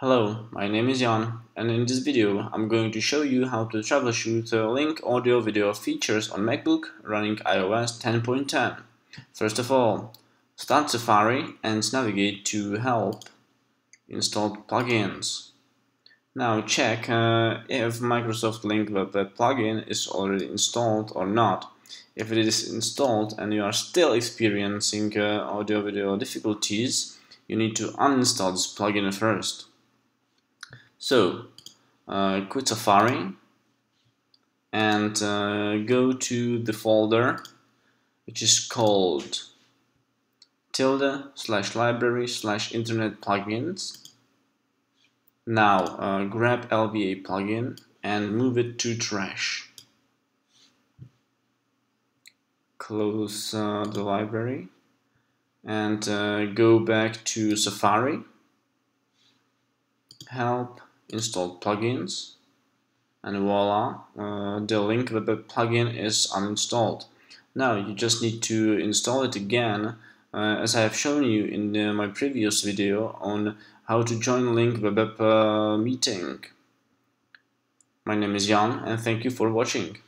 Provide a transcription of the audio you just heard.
Hello, my name is Jan and in this video I'm going to show you how to troubleshoot uh, Lync audio video features on MacBook running iOS 10.10. First of all, start Safari and navigate to Help, Installed Plugins. Now check uh, if Microsoft Lync Web plugin is already installed or not. If it is installed and you are still experiencing uh, audio video difficulties, you need to uninstall this plugin first. So, uh, quit Safari and uh, go to the folder which is called tilde slash library slash internet plugins. Now uh, grab LVA plugin and move it to trash. Close uh, the library and uh, go back to Safari, help, install plugins. And voila uh, the Lync web plugin is uninstalled. Now you just need to install it again uh, as I have shown you in uh, my previous video on how to join Lync web uh, meeting. My name is Jan and thank you for watching